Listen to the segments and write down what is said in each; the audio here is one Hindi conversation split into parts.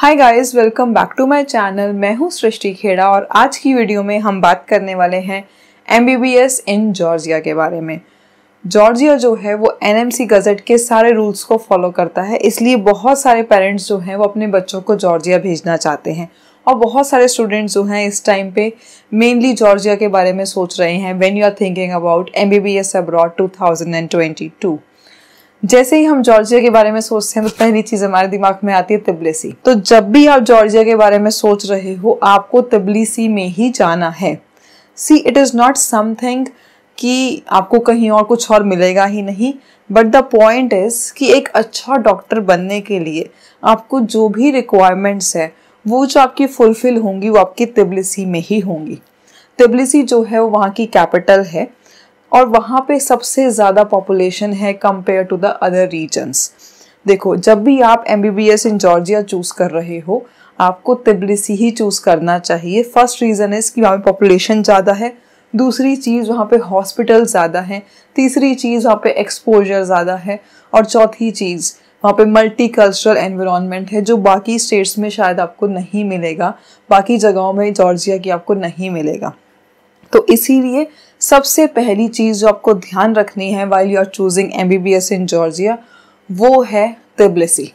Hi guys welcome back to my channel मैं हूँ सृष्टि खेड़ा और आज की वीडियो में हम बात करने वाले हैं एमबीबीएस इन जॉर्जिया के बारे में। जॉर्जिया जो है, वो एनएमसी गजट के सारे रूल्स को फॉलो करता है। इसलिए बहुत सारे पेरेंट्स जो हैं, वो अपने बच्चों को जॉर्जिया भेजना चाहते हैं। और बहुत सारे स्टूडेंट्स जो हैं, इस टाइम पे मेनली जॉर्जिया के बारे में सोच रहे हैं। When you are thinking about M B B S abroad two thousand and twenty two जैसे ही हम जॉर्जिया के बारे में सोचते हैं तो पहली चीज़ हमारे दिमाग में आती है तिबलिसी तो जब भी आप जॉर्जिया के बारे में सोच रहे हो, आपको तिबलिसी में ही जाना है। See it is not something कि आपको कहीं और कुछ और मिलेगा ही नहीं बट द पॉइंट इज़ कि एक अच्छा डॉक्टर बनने के लिए आपको जो भी रिक्वायरमेंट्स है, वो जो आपकी फुलफिल होंगी, वो आपकी तिबलिसी में ही होंगी। तिबलिसी जो है, वो वहाँ की कैपिटल है। और वहाँ पे सबसे ज़्यादा पॉपुलेशन है compare to the other regions देखो, जब भी आप M B B S in Georgia choose कर रहे हो, आपको तिबलिसी ही चूज़ करना चाहिए। फ़र्स्ट रीज़न इज़ कि वहाँ पे पॉपुलेशन ज़्यादा है। दूसरी चीज़, वहाँ पे हॉस्पिटल ज़्यादा है। तीसरी चीज़, वहाँ पे एक्सपोजर ज़्यादा है। और चौथी चीज़, वहाँ पे मल्टी कल्चरल एनवायरनमेंट है, जो बाकी स्टेट्स में शायद आपको नहीं मिलेगा। बाकी जगहों में जॉर्जिया की आपको नहीं मिलेगा। तो इसीलिए सबसे पहली चीज़ जो आपको ध्यान रखनी है while you are choosing M B B S in Georgia वो है तिबलिसी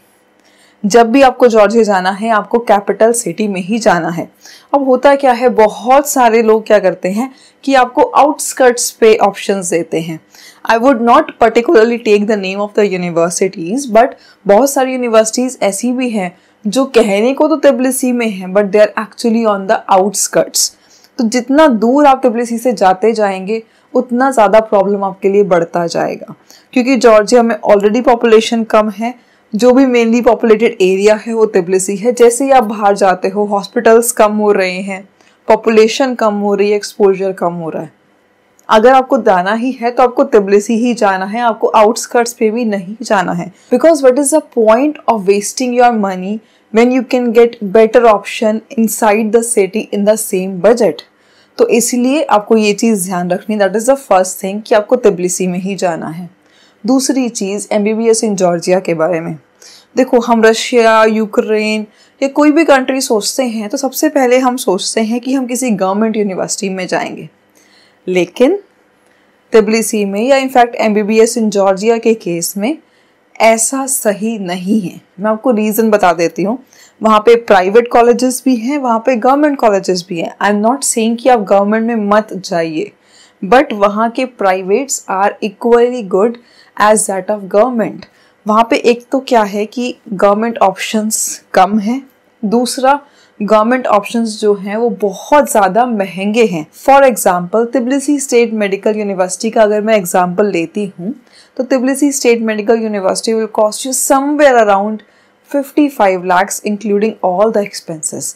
जब भी आपको जॉर्जिया जाना है, आपको कैपिटल सिटी में ही जाना है। अब होता क्या है, बहुत सारे लोग क्या करते हैं कि आपको आउटस्कर्ट्स पे ऑप्शंस देते हैं। I would not particularly take the name of the universities but बहुत सारी यूनिवर्सिटीज़ ऐसी भी हैं जो कहने को तो तिबलिसी में है but they are actually on the outskirts तो जितना दूर आप डब्ल्यू से जाते जाएँगे, उतना ज़्यादा प्रॉब्लम आपके लिए बढ़ता जाएगा। क्योंकि जॉर्जिया में ऑलरेडी पॉपुलेशन कम है, जो भी मेनली पॉपुलेटेड एरिया है, वो तिबलिसी है। जैसे ही आप बाहर जाते हो हॉस्पिटल्स कम हो रहे हैं पॉपुलेशन कम हो रही है एक्सपोजर कम हो रहा है। अगर आपको जाना ही है तो आपको तिबलिसी ही जाना है, आपको आउटस्कर्ट्स पे भी नहीं जाना है। Because what is the point of wasting your money when you can get better option inside the city in the same budget. तो इसीलिए आपको ये चीज़ ध्यान रखनी that is the first thing कि आपको तिबलिसी में ही जाना है। दूसरी चीज़ M B B S in Georgia के बारे में। देखो, हम रशिया यूक्रेन या कोई भी कंट्री सोचते हैं तो सबसे पहले हम सोचते हैं कि हम किसी गवर्नमेंट यूनिवर्सिटी में जाएँगे। लेकिन तिबलिसी में या in fact M B B S in Georgia के केस में ऐसा सही नहीं है। मैं आपको रीज़न बता देती हूँ। वहाँ पे प्राइवेट कॉलेजेस भी हैं, वहाँ पे गवर्नमेंट कॉलेजेस भी हैं। आई एम नॉट सेइंग कि आप गवर्नमेंट में मत जाइए बट वहाँ के privates are equally good as that of government वहाँ पे एक तो क्या है कि गवर्नमेंट ऑप्शंस कम है। दूसरा गवर्नमेंट ऑप्शंस जो हैं, वो बहुत ज़्यादा महँगे हैं। For example Tbilisi State Medical University का अगर मैं एग्जांपल लेती हूँ तो Tbilisi State Medical University will cost you somewhere around 55 lakhs including all the expenses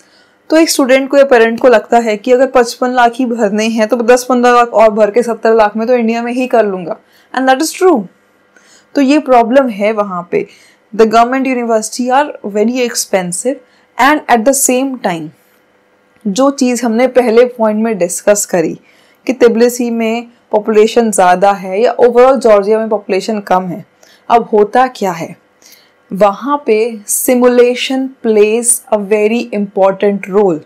तो एक स्टूडेंट को या पेरेंट को लगता है कि अगर 55 लाख ही भरने हैं तो 10-15 लाख और भर के 70 लाख में तो इंडिया में ही कर लूँगा। एंड दैट इज़ ट्रू तो ये प्रॉब्लम है वहाँ पे। The government university are very expensive and at the same time जो चीज़ हमने पहले पॉइंट में डिस्कस करी, कि तिबलिसी में पॉपुलेशन ज़्यादा है या ओवरऑल जॉर्जिया में पॉपुलेशन कम है, अब होता क्या है? वहाँ पे simulation plays a very important role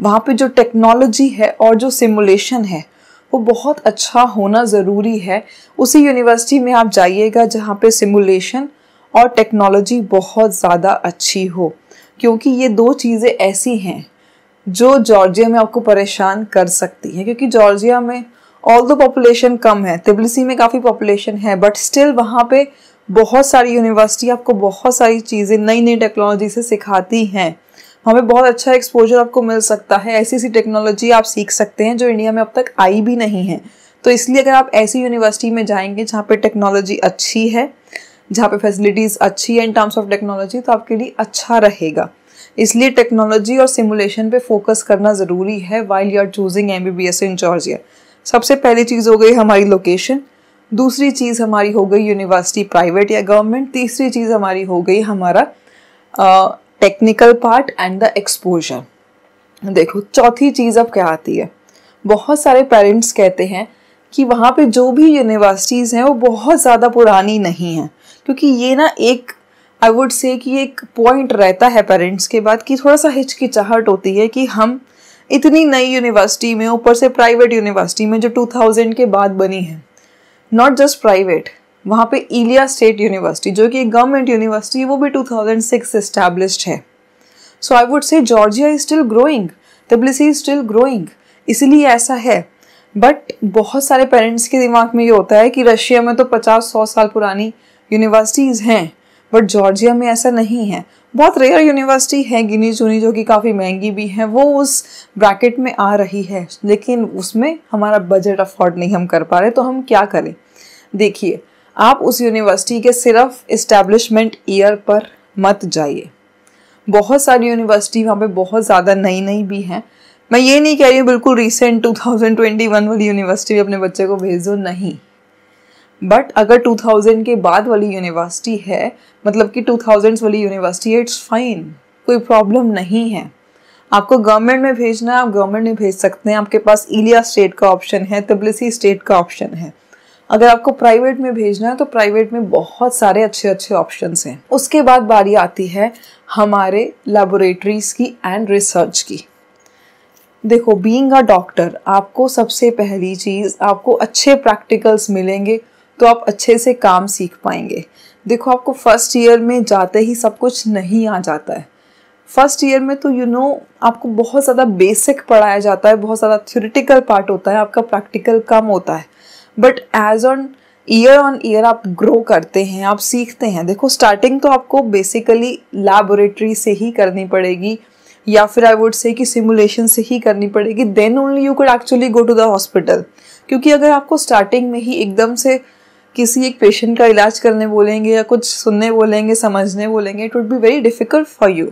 वहाँ पे जो टेक्नोलॉजी है और जो सिमुलेशन है, वो बहुत अच्छा होना ज़रूरी है। उसी यूनिवर्सिटी में आप जाइएगा जहाँ पे सिमुलेशन और टेक्नोलॉजी बहुत ज़्यादा अच्छी हो। क्योंकि ये दो चीज़ें ऐसी हैं जो जॉर्जिया में आपको परेशान कर सकती हैं, क्योंकि जॉर्जिया में ऑल दो पॉपुलेशन कम है तिबलिसी में काफ़ी पॉपुलेशन है बट स्टिल वहाँ पे बहुत सारी यूनिवर्सिटी आपको बहुत सारी चीज़ें नई नई टेक्नोलॉजी से सिखाती हैं। वहाँ हमें बहुत अच्छा एक्सपोजर आपको मिल सकता है ऐसी ऐसी टेक्नोलॉजी आप सीख सकते हैं जो इंडिया में अब तक आई भी नहीं है। तो इसलिए अगर आप ऐसी यूनिवर्सिटी में जाएँगे जहाँ पे टेक्नोलॉजी अच्छी है जहाँ पे फैसिलिटीज़ अच्छी है इन टर्म्स ऑफ़ टेक्नोलॉजी तो आपके लिए अच्छा रहेगा। इसलिए टेक्नोलॉजी और सिमुलेशन पे फोकस करना ज़रूरी है while you are choosing M B B S in Georgia सबसे पहली चीज़ हो गई हमारी लोकेशन दूसरी चीज़ हमारी हो गई यूनिवर्सिटी प्राइवेट या गवर्नमेंट तीसरी चीज़ हमारी हो गई हमारा technical part and the exposure देखो, चौथी चीज़ अब क्या आती है? बहुत सारे पेरेंट्स कहते हैं कि वहाँ पे जो भी यूनिवर्सिटीज़ हैं, वो बहुत ज़्यादा पुरानी नहीं हैं। क्योंकि ये ना एक आई वुड से कि एक पॉइंट रहता है पेरेंट्स के बाद कि थोड़ा सा हिचकिचाहट होती है कि हम इतनी नई यूनिवर्सिटी में, ऊपर से प्राइवेट यूनिवर्सिटी में जो 2000 के बाद बनी है नॉट जस्ट प्राइवेट वहाँ पे इलिया स्टेट यूनिवर्सिटी जो कि एक गवर्नमेंट यूनिवर्सिटी है वो भी 2006 एस्टैब्लिश्ड है। So I would say Georgia is still growing Tbilisi is still growing इसीलिए ऐसा है। बट बहुत सारे पेरेंट्स के दिमाग में ये होता है कि रशिया में तो पचास, सौ साल पुरानी यूनिवर्सिटीज़ हैं, बट जॉर्जिया में ऐसा नहीं है। बहुत रेयर यूनिवर्सिटी है, गिनी चुनी जो कि काफ़ी महँगी भी है, वो उस ब्रैकेट में आ रही है। लेकिन उसमें हमारा बजट अफोर्ड नहीं हम कर पा रहे तो हम क्या करें? देखिए, आप उस यूनिवर्सिटी के सिर्फ़ इस्टेब्लिशमेंट ईयर पर मत जाइए। बहुत सारी यूनिवर्सिटी वहाँ पे बहुत ज़्यादा नई नई भी हैं। मैं ये नहीं कह रही हूँ, बिल्कुल रिसेंट 2021 वाली यूनिवर्सिटी में अपने बच्चे को भेज दो, नहीं। बट अगर 2000 के बाद वाली यूनिवर्सिटी है मतलब कि 2000 वाली यूनिवर्सिटी है इट्स फाइन कोई प्रॉब्लम नहीं है. आपको गवर्नमेंट में भेजना है, आप गवर्नमेंट में भेज सकते हैं. आपके पास इलिया स्टेट का ऑप्शन है तबलिसी स्टेट का ऑप्शन है. अगर आपको प्राइवेट में भेजना है तो प्राइवेट में बहुत सारे अच्छे अच्छे ऑप्शन हैं. उसके बाद बारी आती है हमारे लेबोरेटरीज की एंड रिसर्च की. देखो बीइंग अ डॉक्टर आपको सबसे पहली चीज़, आपको अच्छे प्रैक्टिकल्स मिलेंगे तो आप अच्छे से काम सीख पाएँगे। देखो आपको फ़र्स्ट ईयर में जाते ही सब कुछ नहीं आ जाता है। फ़र्स्ट ईयर में तो यू you नो know, आपको बहुत ज़्यादा बेसिक पढ़ाया जाता है बहुत ज़्यादा थ्योरिटिकल पार्ट होता है आपका प्रैक्टिकल कम होता है। But as on year on year आप ग्रो करते हैं आप सीखते हैं। देखो स्टार्टिंग तो आपको बेसिकली लैबोरेटरी से ही करनी पड़ेगी या फिर आई वुड से कि सिमुलेशन से ही करनी पड़ेगी। Then only you could actually go to the hospital क्योंकि अगर आपको स्टार्टिंग में ही एकदम से किसी एक पेशेंट का इलाज करने बोलेंगे या कुछ सुनने बोलेंगे, समझने बोलेंगे it would be very difficult for you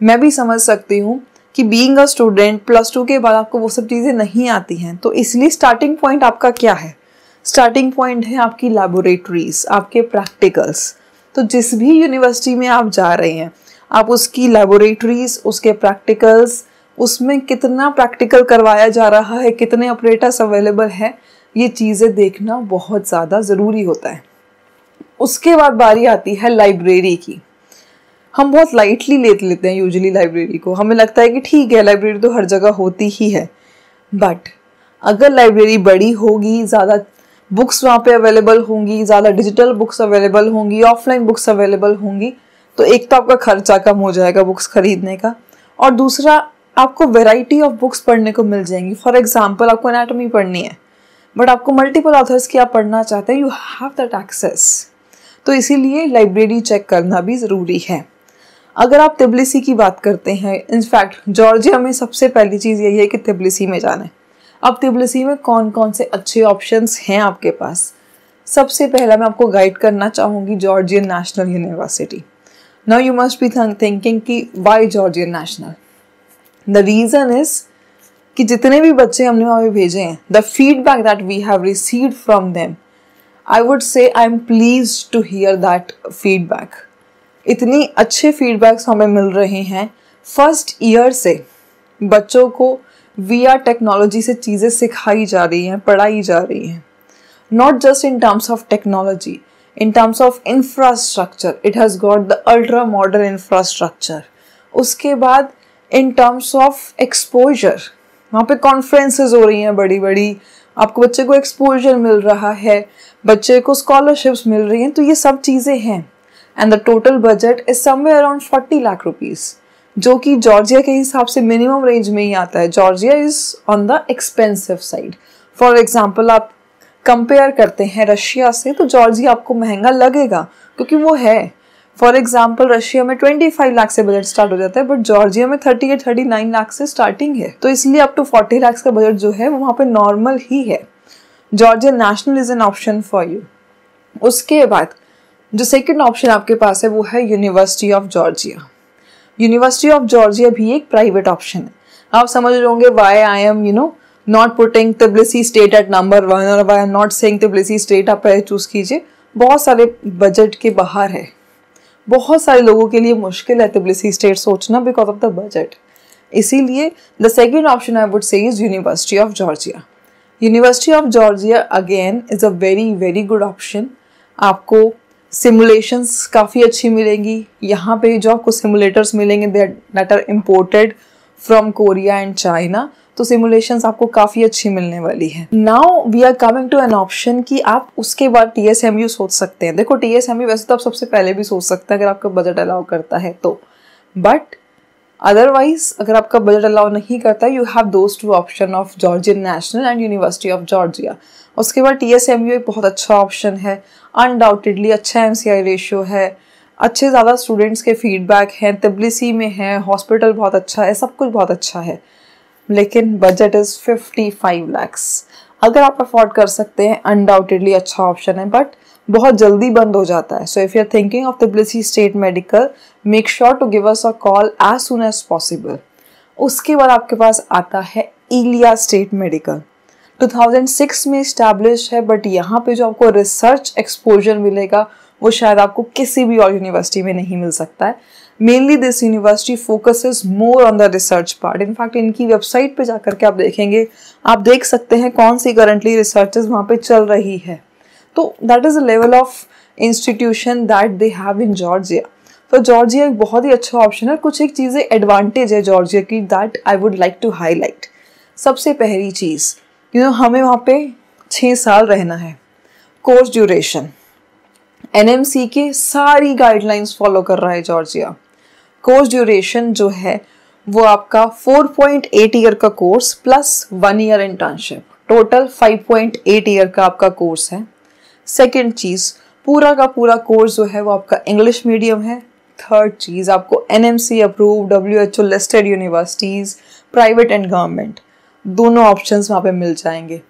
मैं भी समझ सकती हूँ कि being a student plus two के बाद आपको वो सब चीज़ें नहीं आती हैं। तो इसलिए स्टार्टिंग पॉइंट आपका क्या है? स्टार्टिंग पॉइंट है आपकी लेबोरेटरीज आपके प्रैक्टिकल्स तो जिस भी यूनिवर्सिटी में आप जा रहे हैं, आप उसकी लेबोरेटरीज उसके प्रैक्टिकल्स उसमें कितना प्रैक्टिकल करवाया जा रहा है, कितने ऑपरेटर्स अवेलेबल है ये चीज़ें देखना बहुत ज़्यादा ज़रूरी होता है। उसके बाद बारी आती है लाइब्रेरी की। हम बहुत लाइटली ले लेते हैं यूजुअली लाइब्रेरी को। हमें लगता है कि ठीक है लाइब्रेरी तो हर जगह होती ही है। बट अगर लाइब्रेरी बड़ी होगी, ज़्यादा बुक्स वहाँ पे अवेलेबल होंगी, ज़्यादा डिजिटल बुक्स अवेलेबल होंगी ऑफलाइन बुक्स अवेलेबल होंगी तो एक तो आपका खर्चा कम हो जाएगा बुक्स खरीदने का। और दूसरा, आपको वेराइटी ऑफ़ बुक्स पढ़ने को मिल जाएँगी। फॉर एग्ज़ाम्पल आपको एनाटॉमी पढ़नी है। बट आपको मल्टीपल ऑथर्स की आप पढ़ना चाहते हैं यू हैव दैट एक्सेस तो इसीलिए लाइब्रेरी चेक करना भी ज़रूरी है। अगर आप तिबलिसी की बात करते हैं इनफैक्ट जॉर्जिया में सबसे पहली चीज़ यही है कि तिबलिसी में जाना है। अब तिबलिसी में कौन कौन से अच्छे ऑप्शंस हैं आपके पास? सबसे पहला मैं आपको गाइड करना चाहूँगी Georgian National University now you must be thinking कि why Georgian National the reason is कि जितने भी बच्चे हमने वहाँ पे भेजे हैं the feedback that we have received from them I would say I am pleased to hear that feedback इतनी अच्छे फीडबैक्स हमें मिल रहे हैं। फ़र्स्ट ईयर से बच्चों को वी आर टेक्नोलॉजी से चीज़ें सिखाई जा रही हैं, पढ़ाई जा रही हैं। Not just in terms of technology in terms of infrastructure it has got the ultra modern infrastructure उसके बाद इन टर्म्स ऑफ़ एक्सपोजर वहाँ पे कॉन्फ्रेंसेज हो रही हैं बड़ी बड़ी आपको बच्चे को एक्सपोजर मिल रहा है, बच्चे को स्कॉलरशिप्स मिल रही हैं तो ये सब चीज़ें हैं। And the total budget is somewhere around forty lakh rupees जो कि जॉर्जिया के हिसाब से मिनिमम रेंज में ही आता है। Georgia is on the expensive side for example आप कंपेयर करते हैं रशिया से तो जॉर्जिया आपको महँगा लगेगा, क्योंकि वो है। फॉर एग्ज़ाम्पल रशिया में 25 लाख से बजट स्टार्ट हो जाता है बट जॉर्जिया में 38 39 लाख से स्टार्टिंग है। तो इसलिए अप टू 40 लाख का बजट जो है, वो वहाँ पे नॉर्मल ही है। Georgia National is an option for you उसके बाद, जो सेकेंड ऑप्शन आपके पास है, वो है university of Georgia university of Georgia भी एक प्राइवेट ऑप्शन है। आप समझ रहे होंगे why I am you know not putting Tbilisi State at number one और why am not saying Tbilisi State आप चूज़ कीजिए। बहुत सारे बजट के बाहर है। बहुत सारे लोगों के लिए मुश्किल है तिबलिसी स्टेट सोचना बिकॉज़ ऑफ़ द बजट इसीलिए the second option I would say is University of Georgia University of Georgia again is a very very good option आपको सिमुलेशंस काफ़ी अच्छी मिलेंगी। यहाँ पे जो आपको सिमुलेटर्स मिलेंगे that are imported from Korea and China तो सिमुलेशंस आपको काफ़ी अच्छी मिलने वाली है। Now we are coming to an option कि आप उसके बाद टी एस एम यू सोच सकते हैं। देखो टी एस एम यू वैसे तो आप सबसे पहले भी सोच सकते हैं अगर आपका बजट अलाउ करता है तो। बट अदरवाइज़ अगर आपका बजट अलाउ नहीं करता you have those two option of Georgian National and university of Georgia उसके बाद टी एस एम यू एक बहुत अच्छा ऑप्शन है। अनडाउटेडली अच्छा एम सी आई रेशियो है। अच्छे ज़्यादा स्टूडेंट्स के फीडबैक हैं तबलीसी में है हॉस्पिटल बहुत अच्छा है, सब कुछ बहुत अच्छा है। लेकिन budget is fifty five lakhs अगर आप अफोर्ड कर सकते हैं अनडाउटेडली अच्छा ऑप्शन है बट बहुत जल्दी बंद हो जाता है। So if you are thinking of Tbilisi State medical make sure to give us a call as soon as possible उसके बाद आपके पास आता है इलिया स्टेट मेडिकल 2006 में इस्टेब्लिश है बट यहाँ पे जो आपको रिसर्च एक्सपोजर मिलेगा वो शायद आपको किसी भी और यूनिवर्सिटी में नहीं मिल सकता है। Mainly this university focuses more on the research part in fact इनकी वेबसाइट पे जाकर के आप देखेंगे, आप देख सकते हैं कौन सी करंटली रिसर्चेज वहाँ पे चल रही है। तो that is a level of institution that they have in Georgia तो जॉर्जिया एक बहुत ही अच्छा ऑप्शन है। कुछ एक चीज़ें एडवांटेज है जॉर्जिया की that I would like to highlight सबसे पहली चीज़ यू नो हमें वहाँ पे छः साल रहना है। कोर्स ड्यूरेशन NMC के सारी गाइडलाइंस फॉलो कर रहा है जॉर्जिया। कोर्स ड्यूरेशन जो है, वो आपका 4.8 ईयर का course plus one year internship total 5.8 year का आपका कोर्स है। सेकेंड चीज़, पूरा का पूरा कोर्स जो है, वो आपका इंग्लिश मीडियम है। थर्ड चीज़, आपको N M C approve W H O listed universities private and government दोनों ऑप्शंस वहाँ पे मिल जाएँगे।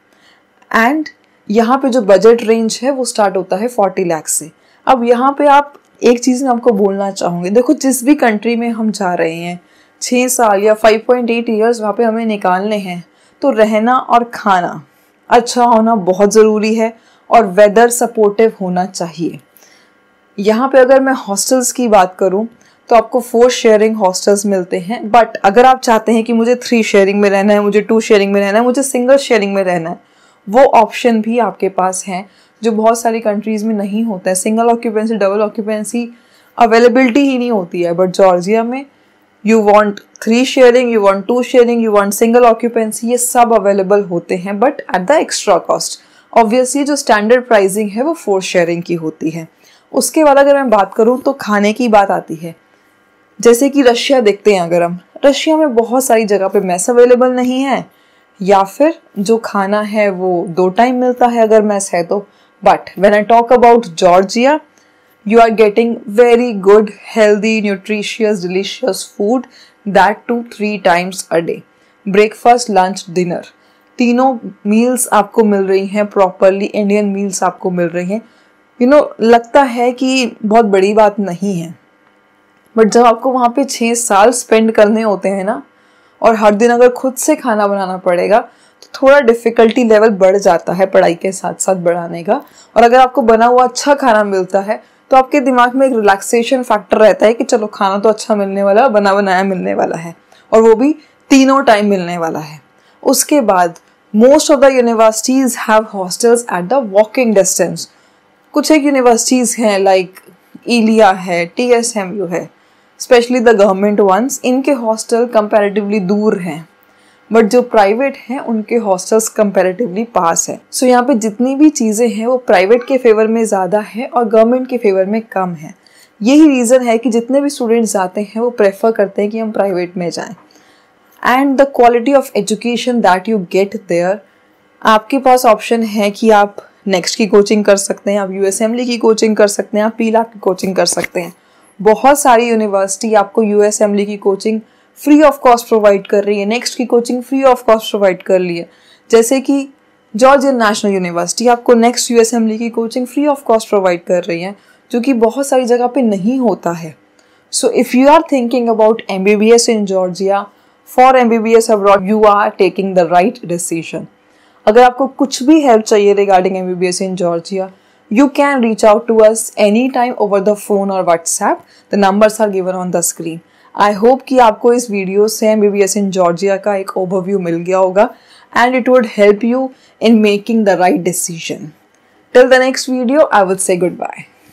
एंड यहाँ पे जो बजट रेंज है, वो स्टार्ट होता है फोर्टी लैख से। अब यहाँ पे आप एक चीज़ मैं आपको बोलना चाहूँगी, देखो जिस भी कंट्री में हम जा रहे हैं छः साल या फाइव पॉइंट एट ईयर्स वहाँ पे हमें निकालने हैं तो रहना और खाना अच्छा होना बहुत ज़रूरी है और वेदर सपोर्टिव होना चाहिए। यहाँ पे अगर मैं हॉस्टल्स की बात करूँ तो आपको फोर शेयरिंग हॉस्टल्स मिलते हैं बट अगर आप चाहते हैं कि मुझे थ्री शेयरिंग में रहना है, मुझे टू शेयरिंग में रहना है, मुझे सिंगल शेयरिंग में रहना है वो ऑप्शन भी आपके पास हैं, जो बहुत सारी कंट्रीज़ में नहीं होता है। Single occupancy double occupancy availability ही नहीं होती है बट जॉर्जिया में you want three sharing you want two sharing you want single occupancy ये सब अवेलेबल होते हैं but at the extra cost obviously जो स्टैंडर्ड प्राइसिंग है, वो फोर शेयरिंग की होती है। उसके बाद अगर मैं बात करूँ तो खाने की बात आती है। जैसे कि रशिया देखते हैं अगर हम। रशिया में बहुत सारी जगह पे मैस अवेलेबल नहीं है। या फिर जो खाना है वो दो टाइम मिलता है अगर मैस है तो। But when I talk about Georgia you are getting very good healthy nutritious delicious food that too three times a day breakfast lunch dinner तीनों मील्स आपको मिल रही हैं प्रॉपरली इंडियन मील्स आपको मिल रही हैं। यू नो लगता है कि बहुत बड़ी बात नहीं है। बट जब आपको वहाँ पे छः साल स्पेंड करने होते हैं ना और हर दिन अगर खुद से खाना बनाना पड़ेगा तो थोड़ा डिफ़िकल्टी लेवल बढ़ जाता है पढ़ाई के साथ साथ बढ़ाने का। और अगर आपको बना हुआ अच्छा खाना मिलता है तो आपके दिमाग में एक रिलैक्सेशन फैक्टर रहता है कि चलो खाना तो अच्छा मिलने वाला, बना बनाया मिलने वाला है। और वो भी तीनों टाइम मिलने वाला है। उसके बाद most of the universities have hostels at the walking distance कुछ एक यूनिवर्सिटीज़ हैं लाइक ईलिया है टी एस एम यू है। स्पेशली द गवर्नमेंट वंस इनके हॉस्टल कंपैरेटिवली दूर हैं। बट जो प्राइवेट हैं उनके हॉस्टल्स कंपैरेटिवली पास है। सो so, यहाँ पे जितनी भी चीज़ें हैं वो प्राइवेट के फेवर में ज़्यादा है और गवर्नमेंट के फेवर में कम है। यही रीज़न है कि जितने भी स्टूडेंट्स जाते हैं वो प्रेफर करते हैं कि हम प्राइवेट में जाएँ। And the quality of education that you get there आपके पास ऑप्शन है कि आप नेक्स्ट की कोचिंग कर सकते हैं आप यू की कोचिंग कर सकते हैं आप पीला की कोचिंग कर सकते हैं। बहुत सारी यूनिवर्सिटी आपको यू एस की coaching free of cost provide कर रही है। नेक्स्ट की coaching free of cost provide कर रही है। जैसे कि जॉर्जियन नेशनल यूनिवर्सिटी आपको नेक्स्ट यू एस की coaching free of cost provide कर रही है, जो कि बहुत सारी जगह पे नहीं होता है। So if you are thinking about M B B S in Georgia for M B B S abroad you are taking the right decision अगर आपको कुछ भी हेल्प चाहिए regarding M B B S in Georgia You can reach out to us anytime over the phone or WhatsApp. The numbers are given on the screen. I hope कि आपको इस वीडियो से M B B S in Georgia का एक ओवरव्यू मिल गया होगा and it would help you in making the right decision till the next video I would say good bye